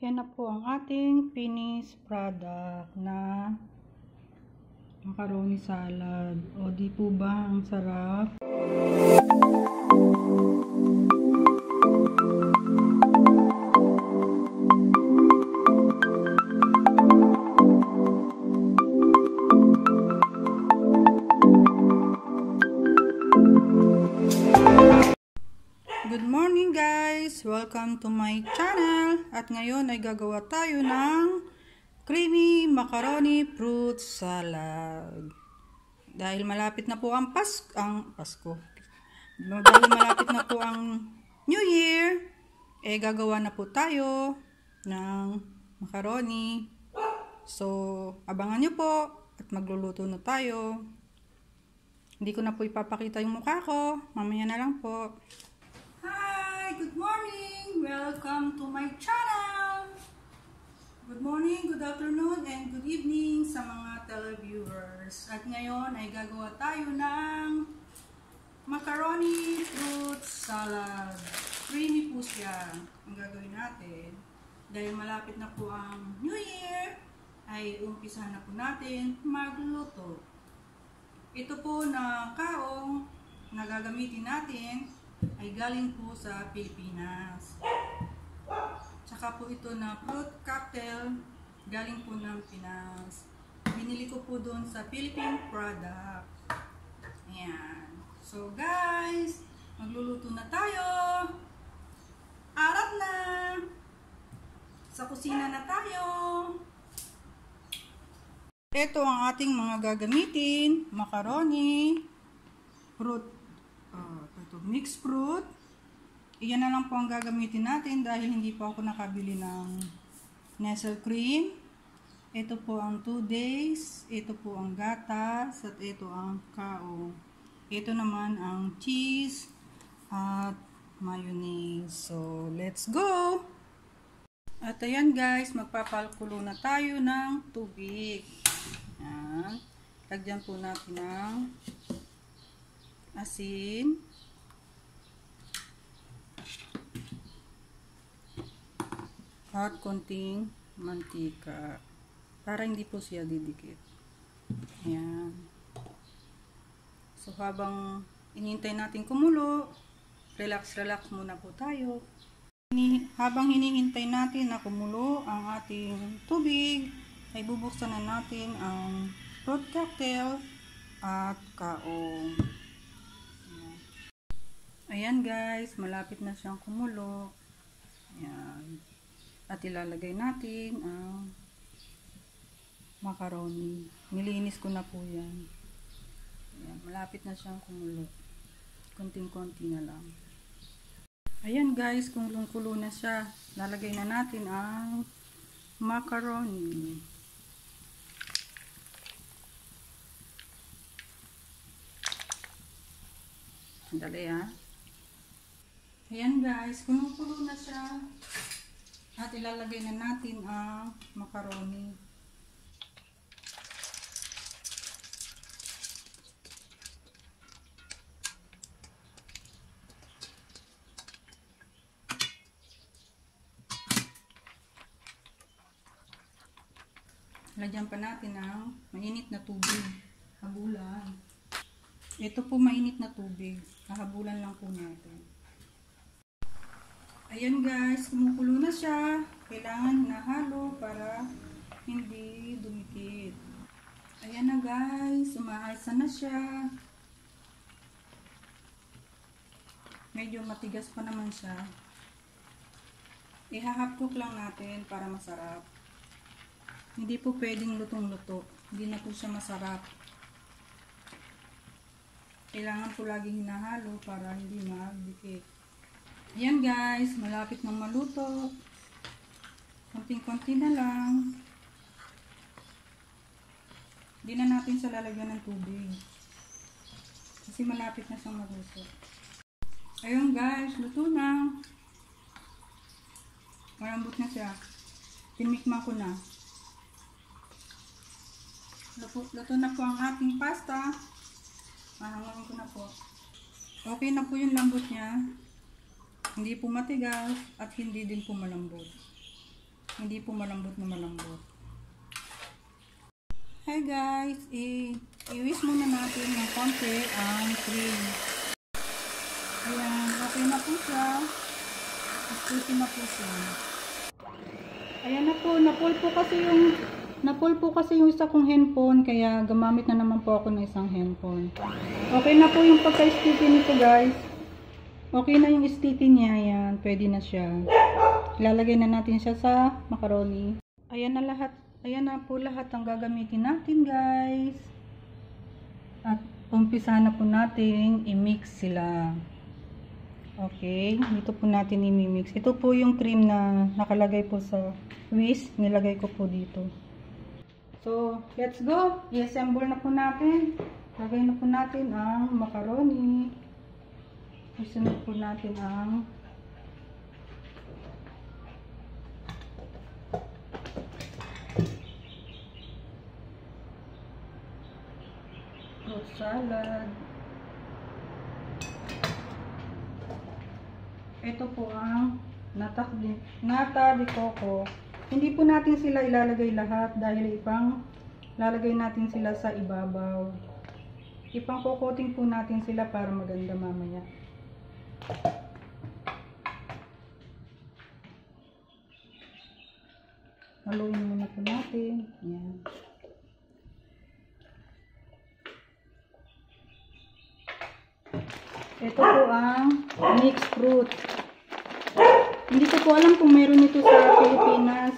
yan na po ang ating finished product na macaroni salad. O di po ba ang sarap? Guys! Welcome to my channel. At ngayon ay gagawa tayo ng creamy macaroni fruit salad. Dahil malapit na po ang Pas ang Pasko. Dahil malapit na po ang New Year, eh gagawa na po tayo ng macaroni. So, abangan nyo po at magluluto na tayo. Hindi ko na po ipapakita yung mukha ko. Mamaya na lang po. Hi! Good morning! Welcome to my channel! Good morning, good afternoon, and good evening sa mga televiewers. At ngayon ay gagawa tayo ng macaroni fruit salad. Creamy po siya ang gagawin natin. Dahil malapit na po ang New Year, ay umpisa na po natin magluto. Ito po na kaong na gagamitin natin ay galing po sa Pilipinas. Tsaka po ito na fruit cocktail galing po ng Pinas. Binili ko po doon sa Philippine product. Ayan. So guys, magluluto na tayo. Arat na! Sa kusina na tayo. Ito ang ating mga gagamitin. Macaroni, fruit, uh, mixed fruit. Iyan na lang po ang gagamitin natin dahil hindi po ako nakabili ng Nestle cream. Ito po ang 2 days. Ito po ang gatas. At ito ang kao. Ito naman ang cheese at mayonnaise. So, let's go! At ayan guys, magpapalkulo na tayo ng tubig. Ayan. Lagyan po natin ng asin. At konting mantika. Para hindi po siya didikit. Ayan. So habang inintay natin kumulo, relax-relax muna po tayo. Habang hinihintay natin na kumulo ang ating tubig, ay bubuksan na natin ang fruit cocktail at kaong. Ayan guys, malapit na siyang kumulo. Ayan. At ilalagay natin ang macaroni. Nilinis ko na po yan. Ayan, malapit na siyang kumulo. Konting-konti na lang. Ayan guys, kung lungkulo na siya, lalagay na natin ang macaroni. Sandali ha. Ayan guys, kumukulo na siya. At ilalagay na natin ang macaroni. Lagyan pa natin ang mainit na tubig. Habulan. Ito po mainit na tubig. Kahabulan lang po natin. Ayan guys, kumukulo na siya. Kailangan nahalo para hindi dumikit. Ayan na guys, umaalsa na siya. Medyo matigas pa naman siya. Ihahapkok lang natin para masarap. Hindi po pwedeng lutong-luto. Hindi na po siya masarap. Kailangan po laging hinahalo para hindi magdikit. Ayan guys, malapit nang maluto. Konting-konti na lang. Hindi na natin sa lalagyan ng tubig. Kasi malapit na siyang maluto. Ayun guys, luto na. Malambot na siya. Tinikman ko na. Luto, luto na po ang ating pasta. Mahangawin ko na po. Okay na po yung lambot niya. Hindi po matigas at hindi din po malambot. Hindi po malambot na malambot. Hi guys, i iwis muna natin ng konti ang cream. Ayan, okay na po siya. Sticky na po siya. Ayan na po, napul po kasi yung napul po kasi yung isa kong handphone kaya gumamit na naman po ako ng isang handphone. Okay na po yung pagka-sticky nito guys. Okay na yung sticky niya yan. Pwede na siya. Ilalagay na natin siya sa macaroni. Ayan na lahat. Ayan na po lahat ang gagamitin natin guys. At umpisa na po natin i-mix sila. Okay, dito po natin i-mix. Ito po yung cream na nakalagay po sa whisk. Nilagay ko po dito. So, let's go. I-assemble na po natin. Lagay na po natin ang macaroni. Isunod po natin ang fruit salad. Ito po ang nata, nata de coco. Hindi po natin sila ilalagay lahat dahil ipang lalagay natin sila sa ibabaw. Ipang kokoting po natin sila para maganda mamaya. Haluin muna po natin. Yan. Ito po ang mixed fruit. Hindi ko po alam kung meron ito sa Pilipinas.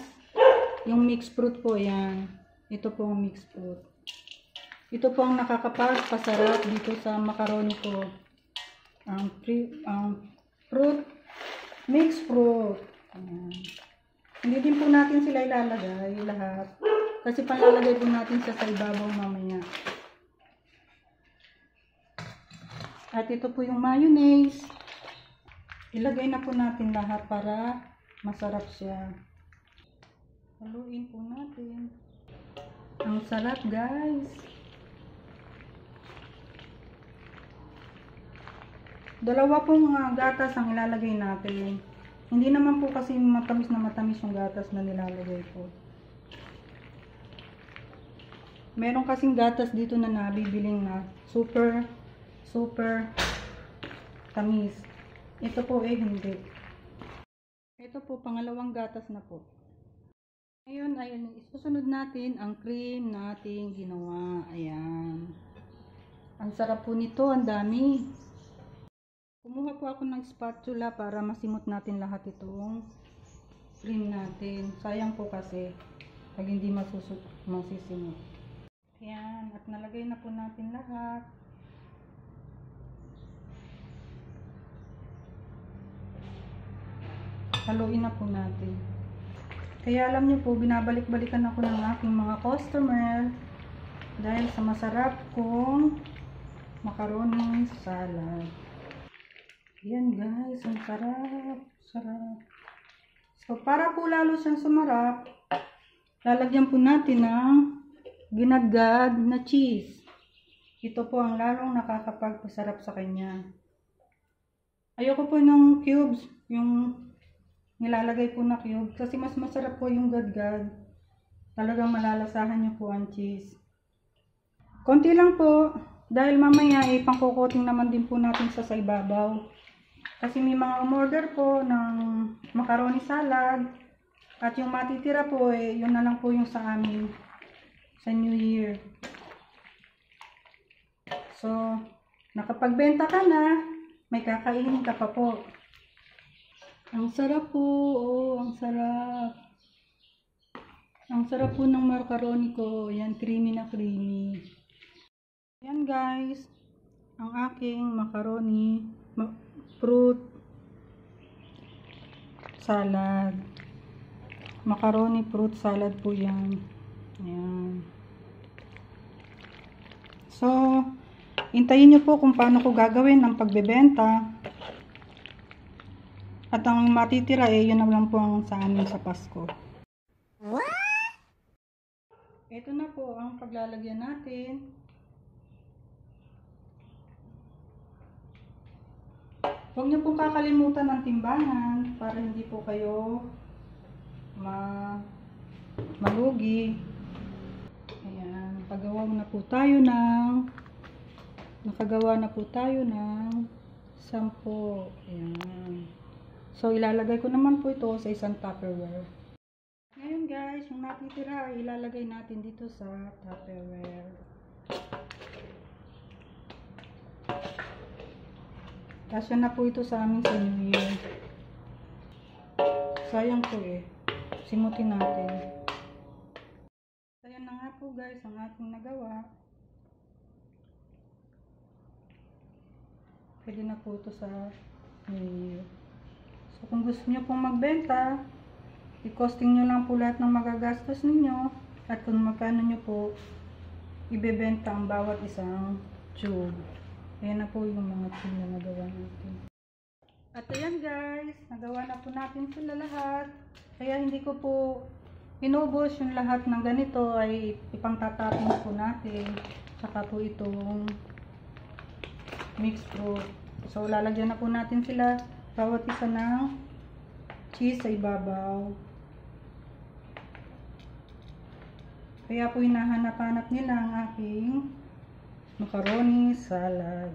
Yung mixed fruit po yan. Ito po ang mixed fruit. Ito po ang nakakapagpasarap dito sa macaroni ko. Ang, pre, ang fruit, mixed fruit. Ayan. Hindi din po natin sila ilalagay lahat. Kasi panlalagay po natin siya sa ibabaw mamaya. At ito po yung mayonnaise. Ilagay na po natin lahat para masarap siya. Haluin po natin. Ang sarap guys. Dalawa pong uh, gatas ang ilalagay natin. Hindi naman po kasi matamis na matamis yung gatas na nilalagay ko. Meron kasing gatas dito na nabibiling na super super tamis. Ito po eh hindi. Ito po pangalawang gatas na po. Ngayon ay isusunod natin ang cream na ating ginawa. Ayan. Ang sarap po nito, ang dami. Kumuha po ako ng spatula para masimot natin lahat itong cream natin. Sayang po kasi pag hindi masusut masisimot. Ayan, at nalagay na po natin lahat. Haluin na po natin. Kaya alam niyo po, binabalik-balikan ako ng aking mga customer dahil sa masarap kong macaroni salad. Yan guys, ang sarap, sarap. So, para po lalo siyang sumarap, lalagyan po natin ng ginagad na cheese. Ito po ang lalong nakakapagpasarap sa kanya. Ayoko po ng cubes, yung nilalagay po na cube, kasi mas masarap po yung gadgad. Talagang malalasahan niyo po ang cheese. Konti lang po, dahil mamaya eh, pangkukoting naman din po natin sa sa ibabaw. Kasi may mga umorder po ng macaroni salad. At yung matitira po, eh, yun na lang po yung sa amin sa New Year. So, nakapagbenta ka na, may kakainin ka pa po. Ang sarap po, oh, ang sarap. Ang sarap po ng macaroni ko. Yan, creamy na creamy. Yan guys, ang aking macaroni, ma fruit salad. Macaroni fruit salad po yan. Yan. So, hintayin nyo po kung paano ko gagawin ang pagbebenta. At ang matitira eh, yun na lang po ang sa amin sa Pasko. Ito na po ang paglalagyan natin. Huwag niyo pong kakalimutan ng timbangan para hindi po kayo ma malugi. Ayan, pagawa na po tayo ng nakagawa na po tayo ng sampo. Ayan. So, ilalagay ko naman po ito sa isang tupperware. Ngayon guys, yung natitira ay ilalagay natin dito sa tupperware. Kasya na po ito sa amin New Year. Sayang po eh. Simutin natin. Ayan na nga po guys ang ating nagawa. Pwede na po ito sa Year. So kung gusto niyo pong magbenta, i-costing nyo lang po lahat ng magagastos ninyo at kung magkano nyo po ibebenta ang bawat isang tube. Ayan na po yung mga tube na nagawa natin. At ayan guys, nagawa na po natin sila lahat. Kaya hindi ko po inubos yung lahat ng ganito ay ipangtatapin po natin. Saka po itong mixed fruit. So lalagyan na po natin sila bawat isa ng cheese sa ibabaw. Kaya po hinahanap-hanap nila ang aking macaroni salad.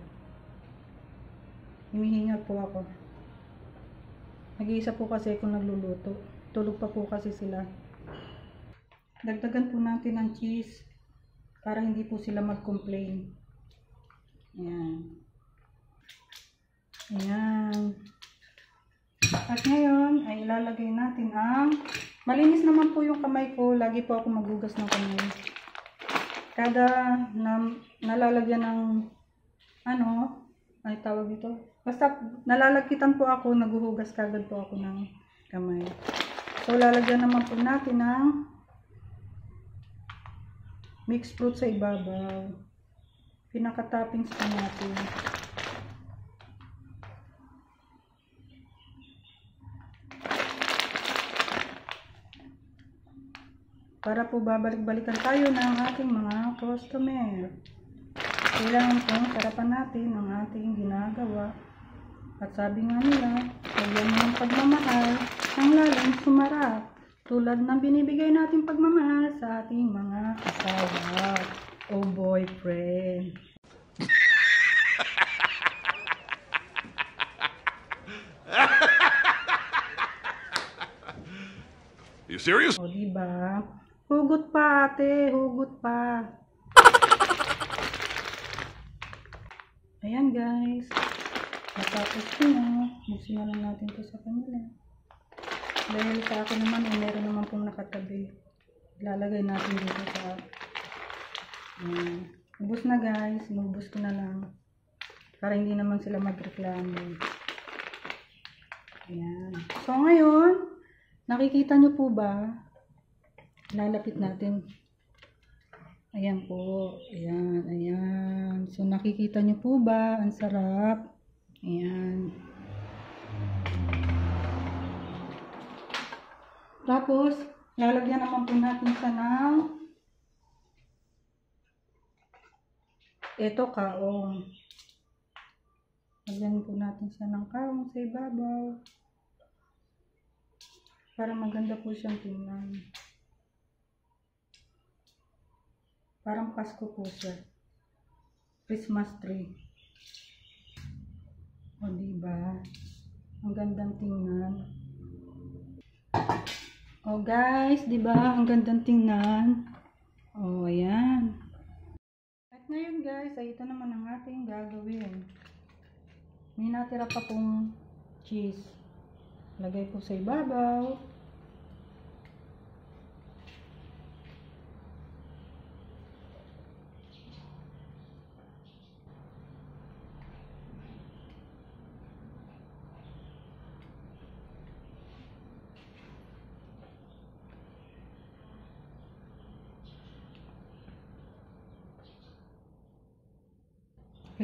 Hinihinga po ako. Nag-iisa po kasi ako nagluluto. Tulog pa po kasi sila. Dagdagan po natin ng cheese para hindi po sila mag-complain. Ayan. Ayan. At ngayon ay ilalagay natin ang malinis naman po yung kamay ko. Lagi po ako maghugas ng kamay. Kada na, nalalagyan ng ano, ay tawag ito. Basta nalalagkitan po ako, naghuhugas kagad po ako ng kamay. So lalagyan naman po natin ng mixed fruit sa ibabaw. Pinaka-toppings po natin. Para po babalik-balikan tayo ng ating mga customer. Kailangan pong sarapan natin ang ating ginagawa. At sabi nga nila, kaya ng pagmamahal ang lalong sumarap. Tulad ng binibigay natin pagmamahal sa ating mga asawa o boyfriend. You serious? O, diba? Hugot pa, ate. Hugot pa. Ayan, guys. Natapos ko na. Buksin na natin to sa kanila. Dahil sa akin naman, eh, meron naman pong nakatabi. Lalagay natin dito sa... Ayan. Ubus na, guys. Inubos ko na lang. Para hindi naman sila magreklamo. Ayan. So, ngayon, Nakikita nyo po ba? Lalapit natin. Ayan po. Ayan, ayan. So, nakikita nyo po ba? Ang sarap. Ayan. Tapos, lalagyan naman po natin sa ng ito kaong. Lagyan po natin siya ng kaong sa ibabaw. Para maganda po siyang tingnan. Parang Pasko po siya. Christmas tree. O, diba? Ang gandang tingnan. O, guys, diba? Ang gandang tingnan. O, ayan. At ngayon, guys, ay ito naman ang ating gagawin. May natira pa pong cheese. Lagay po sa ibabaw.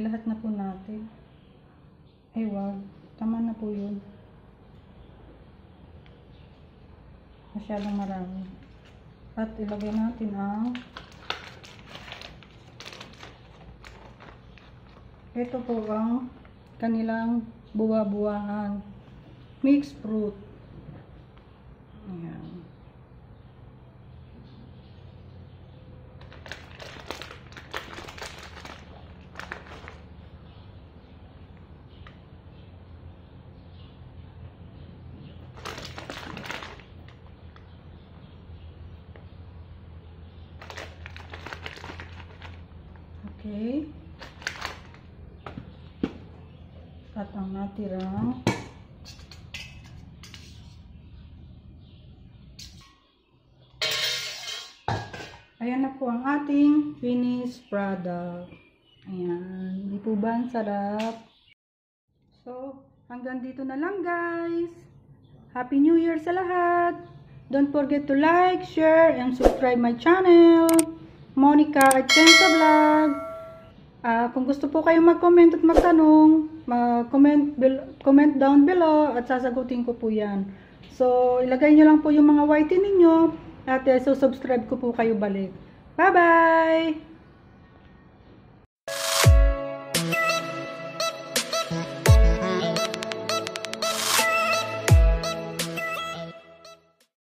Ilahat na po natin. Ay, wag. Tama na po yun. Masyadong marami. At ilagay natin ang ito po ang kanilang buwa-buwahan. Mixed fruit. Ayan. Okay. At ang natirang Ayan na po ang ating finished product. Ayan. Di po ba ang sarap? So, hanggang dito na lang guys. Happy New Year sa lahat. Don't forget to like, share, and subscribe my channel. Monica Atienza Vlog. Ah, kung gusto po kayong mag-comment at magtanong, mag-comment comment down below at sasagutin ko po yan. So, ilagay nyo lang po yung mga white ninyo at eh, so subscribe ko po kayo balik. Bye-bye!